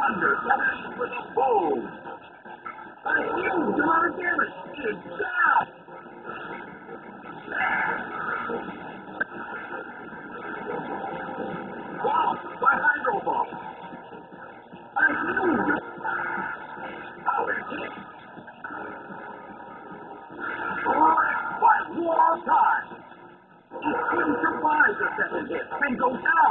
Thunder gathering with a boom. A huge amount of damage. Good down. Wow, by hydro ball. A huge power hit. Right, by war time. He couldn't survive the second hit and go down.